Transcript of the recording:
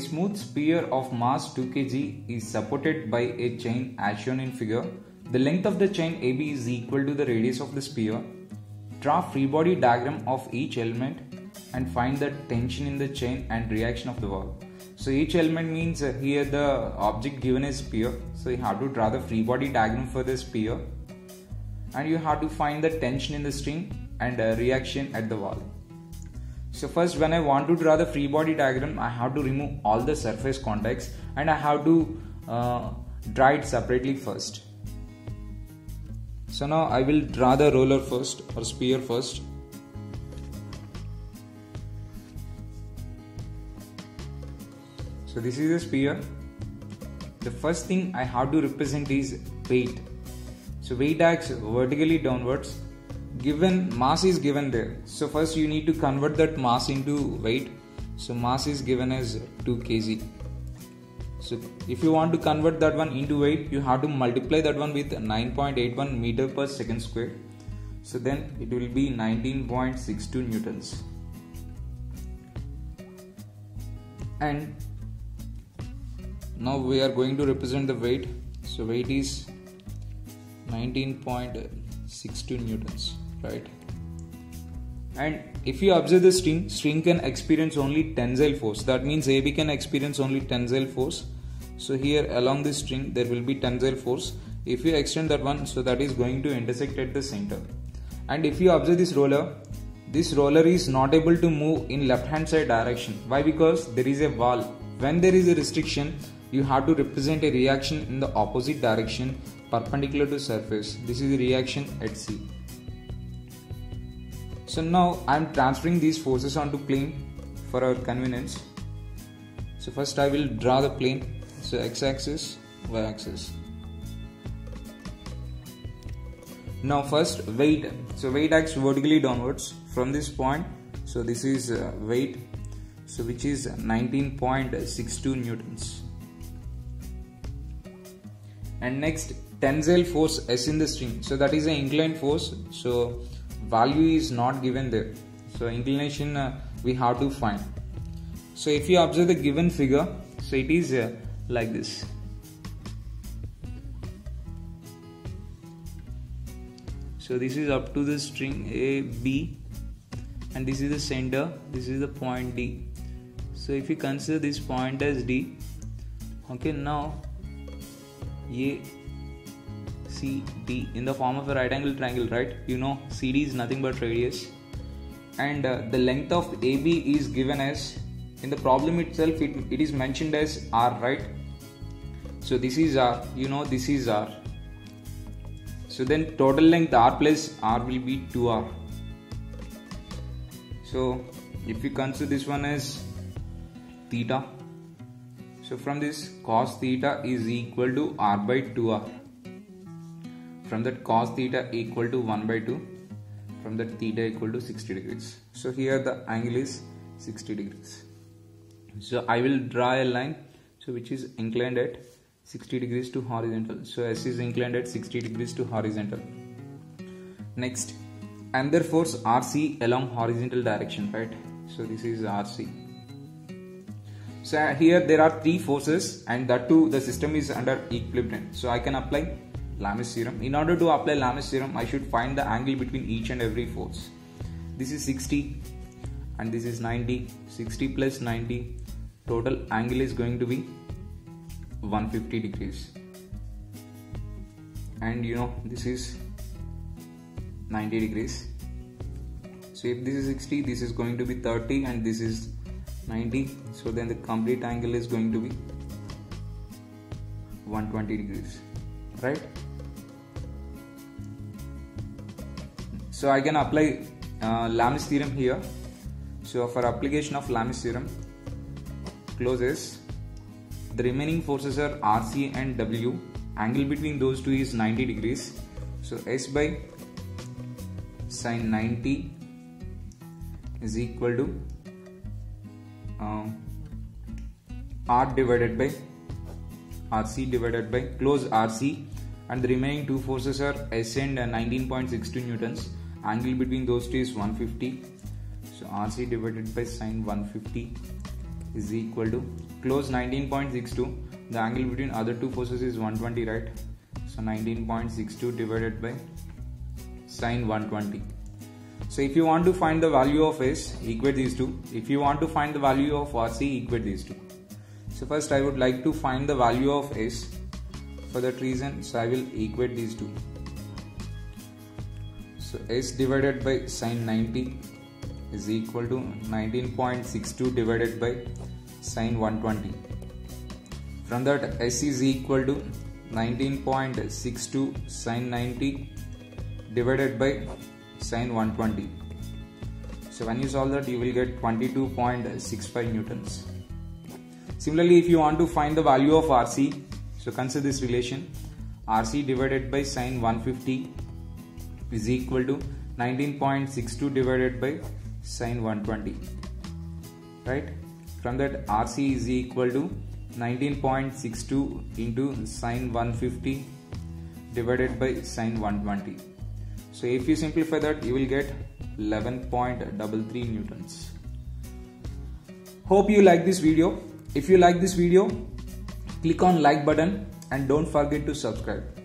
A smooth sphere of mass 2 kg is supported by a chain as shown in figure. The length of the chain AB is equal to the radius of the sphere. Draw free body diagram of each element and find the tension in the chain and reaction of the wall. So each element means uh, here the object given is sphere. So you have to draw the free body diagram for the sphere and you have to find the tension in the string and uh, reaction at the wall. So first when I want to draw the free body diagram I have to remove all the surface contacts and I have to uh, draw it separately first. So now I will draw the roller first or sphere first. So this is the sphere. The first thing I have to represent is weight. So weight acts vertically downwards. Given mass is given there. So first you need to convert that mass into weight. So mass is given as 2 kg. So if you want to convert that one into weight, you have to multiply that one with 9.81 meter per second square. So then it will be 19.62 newtons. And now we are going to represent the weight. So weight is 19.62 newtons, right? And if you observe the string, string can experience only tensile force. That means AB can experience only tensile force. So here along this string there will be tensile force. If you extend that one, so that is going to intersect at the center. And if you observe this roller, this roller is not able to move in left hand side direction. Why? Because there is a wall. When there is a restriction, you have to represent a reaction in the opposite direction perpendicular to surface. This is the reaction at C. So now I am transferring these forces onto plane for our convenience. So first I will draw the plane. So x-axis, y-axis. Now first weight. So weight acts vertically downwards from this point. So this is uh, weight. So which is 19.62 newtons. And next tensile force S in the string. So that is an inclined force. So value is not given there. So inclination uh, we have to find. So if you observe the given figure, so it is uh, like this. So this is up to the string A, B and this is the center, this is the point D. So if you consider this point as D, okay now A, C, D in the form of a right angle triangle, right? You know CD is nothing but radius and uh, the length of AB is given as in the problem itself it, it is mentioned as R, right? So this is R, you know this is R so then total length r plus r will be 2r so if you consider this one as theta so from this cos theta is equal to r by 2r from that cos theta equal to 1 by 2 from that theta equal to 60 degrees. So here the angle is 60 degrees. So i will draw a line so which is inclined at 60 degrees to horizontal. So s is inclined at 60 degrees to horizontal. Next another force rc along horizontal direction right? So this is rc so here there are three forces and that too the system is under equilibrium. So i can apply Lami's theorem in order to apply Lami's theorem i should find the angle between each and every force. This is 60 and this is 90 60 plus 90 total angle is going to be 150 degrees. And you know this is 90 degrees. So if this is 60 this is going to be 30 and this is 90 so then the complete angle is going to be 120 degrees. Right so I can apply uh, Lami's theorem here so for application of Lami's theorem closes the remaining forces are RC and W. Angle between those two is 90 degrees. So S by sine 90 is equal to uh, R divided by RC divided by close RC and the remaining two forces are S and 19.62 newtons. Angle between those two is 150. So RC divided by sine 150 is equal to close 19.62 the angle between other two forces is 120 right? So 19.62 divided by sine 120 so if you want to find the value of s equate these two. If you want to find the value of rc equate these two. So first i would like to find the value of s. For that reason so i will equate these two so s divided by sine 90 is equal to 19.62 divided by sine 120. From that S is equal to 19.62 sine 90 divided by sine 120. So when you solve that you will get 22.65 newtons. Similarly if you want to find the value of RC so consider this relation RC divided by sine 150 is equal to 19.62 divided by sine 120 right? From that RC is equal to 19.62 into sine 150 divided by sine 120 so if you simplify that you will get 11.33 newtons. Hope you like this video. If you like this video click on like button and don't forget to subscribe